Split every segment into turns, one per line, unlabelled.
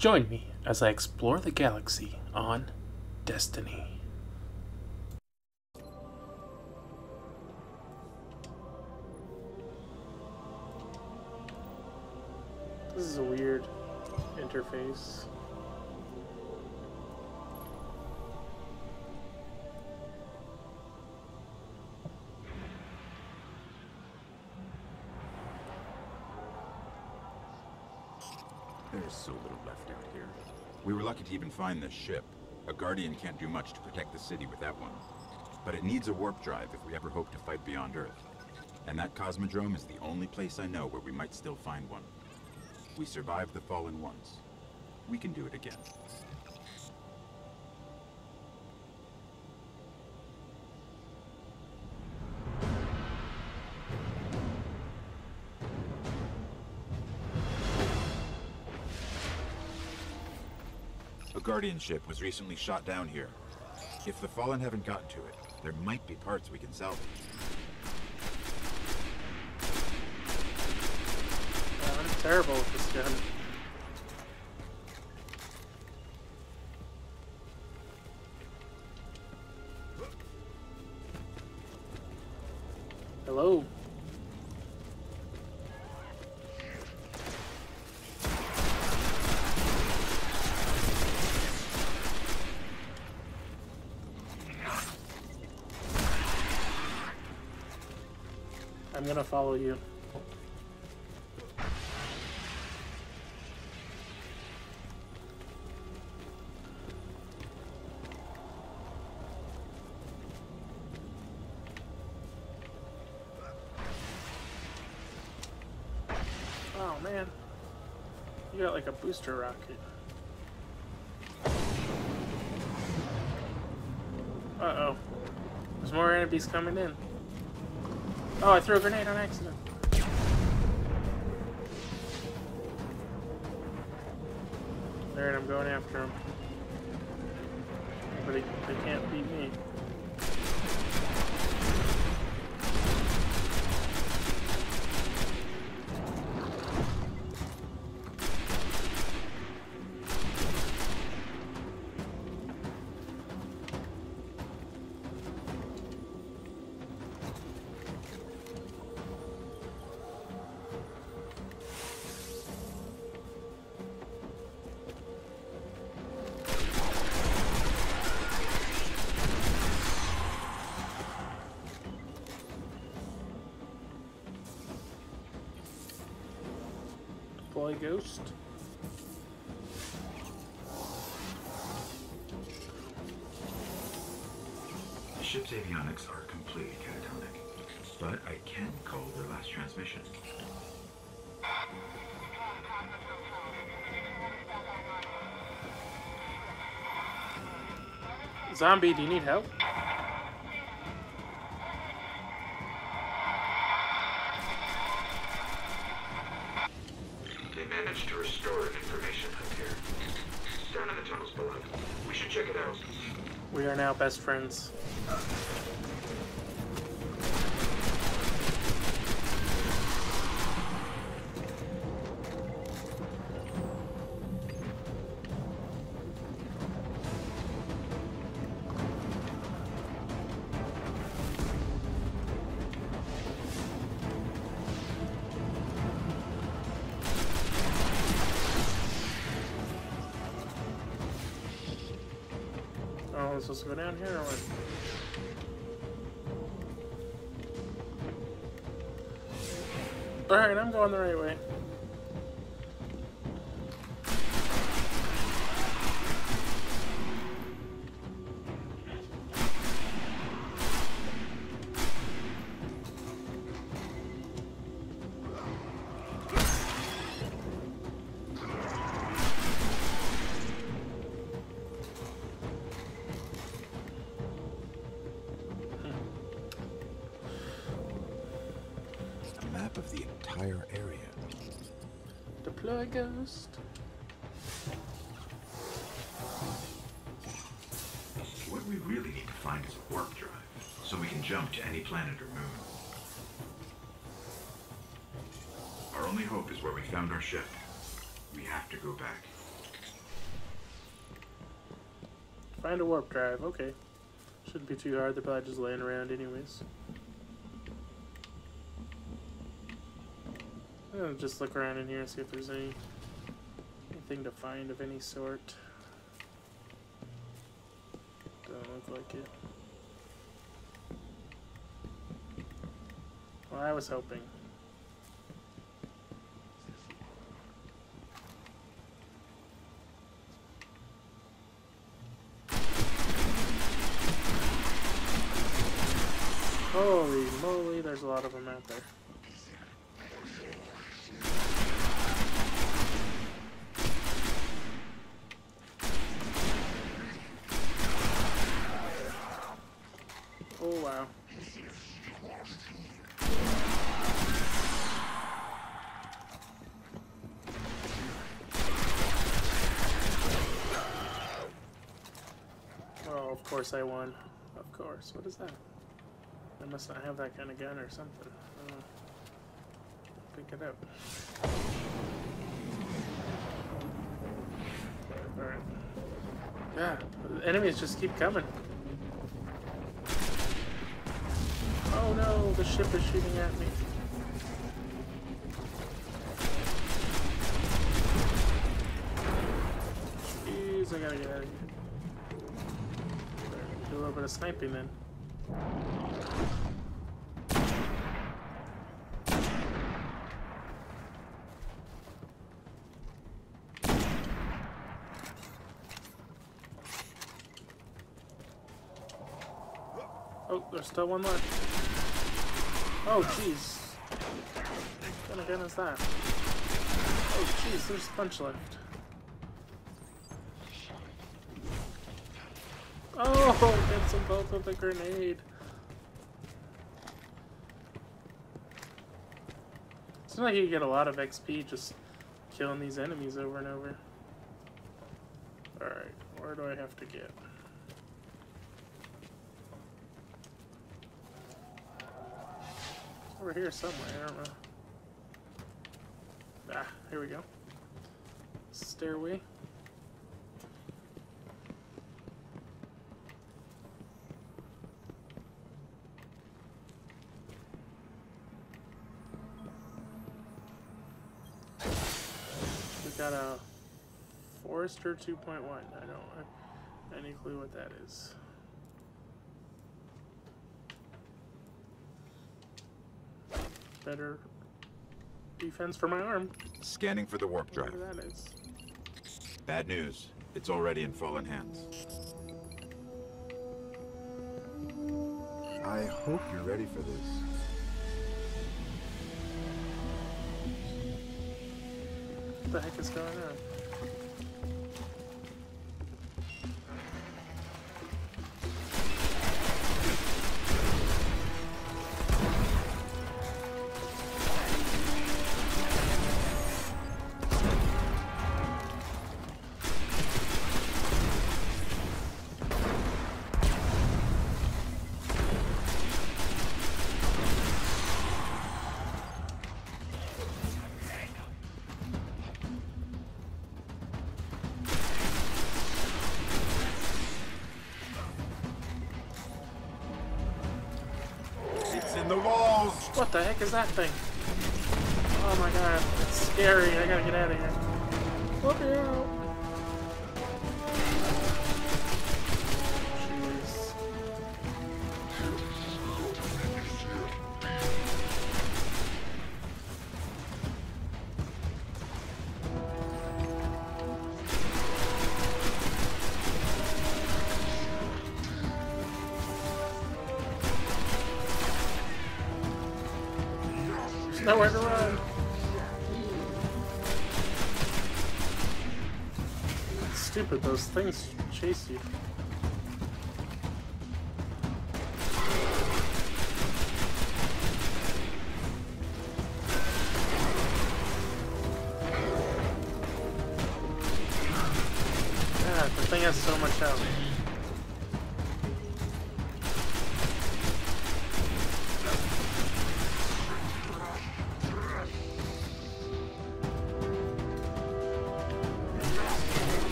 Join me as I explore the galaxy on Destiny. This is a weird interface.
There's so little left out here. We were lucky to even find this ship. A Guardian can't do much to protect the city without one. But it needs a warp drive if we ever hope to fight beyond Earth. And that Cosmodrome is the only place I know where we might still find one. We survived the Fallen once. We can do it again. Guardian ship was recently shot down here. If the Fallen haven't gotten to it, there might be parts we can salvage.
Uh, I'm terrible with this gun. I'm gonna follow you. Oh man. You got like a booster rocket. Uh oh. There's more enemies coming in. Oh, I threw a grenade on accident. Alright, I'm going after him. But they, they can't beat me. Deploy ghost.
The ship's avionics are completely catatonic, but I can call their last transmission.
Zombie, do you need help?
They managed to restore information hub here. Down in the tunnels below. We should check it out.
We are now best friends. Oh, we're supposed to go down here or what? Alright, I'm going the right way.
Entire area.
Deploy ghost.
What we really need to find is a warp drive, so we can jump to any planet or moon. Our only hope is where we found our ship. We have to go back.
Find a warp drive. Okay. Shouldn't be too hard. They're probably just laying around anyways. I'll just look around in here and see if there's any anything to find of any sort. Don't look like it. Well, I was hoping. Holy moly, there's a lot of them out there. Oh wow. Oh, of course I won. Of course. What is that? I must not have that kind of gun or something. Know. Pick it up. Alright. Yeah, enemies just keep coming. Oh no, the ship is shooting at me. I gotta get out of here. Little bit of sniping then. Oh, there's still one left. Oh, jeez. What gun is that? Oh, jeez, there's a bunch left. Oh, hits them both with a grenade. Seems like you get a lot of XP just killing these enemies over and over. Alright, where do I have to get? Over here somewhere, I don't know. Ah, here we go. Stairway. Got a Forester 2.1. I don't have any clue what that is. Better defense for my arm.
Scanning for the warp drive.
Whatever that is.
Bad news. It's already in fallen hands.
I hope you're ready for this.
The heck is going on? What the heck is that thing? Oh my god, it's scary. I gotta get out of here. Look out! Nowhere to run. It's stupid, those things chase you. God, the thing has so much health.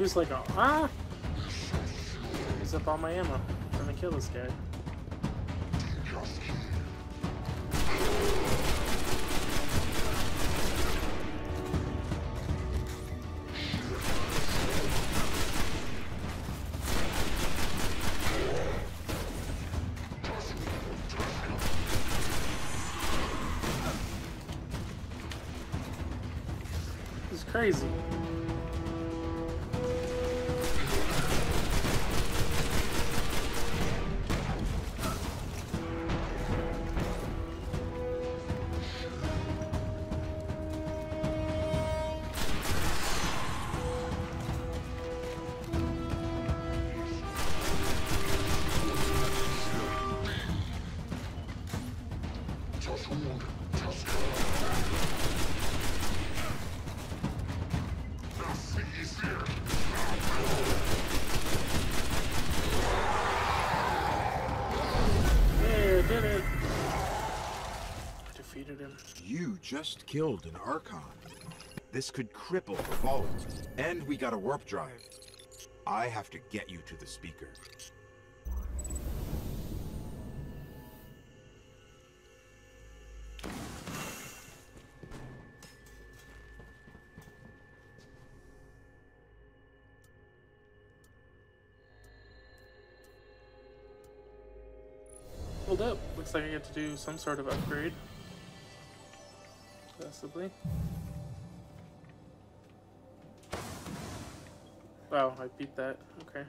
Use like a ah. Use up all my ammo. I'm gonna kill this guy. This is crazy.
You just killed an Archon. This could cripple the Vault. And we got a warp drive. I have to get you to the speaker.
Hold up. Looks like I get to do some sort of upgrade. Possibly. Wow, I beat that. Okay.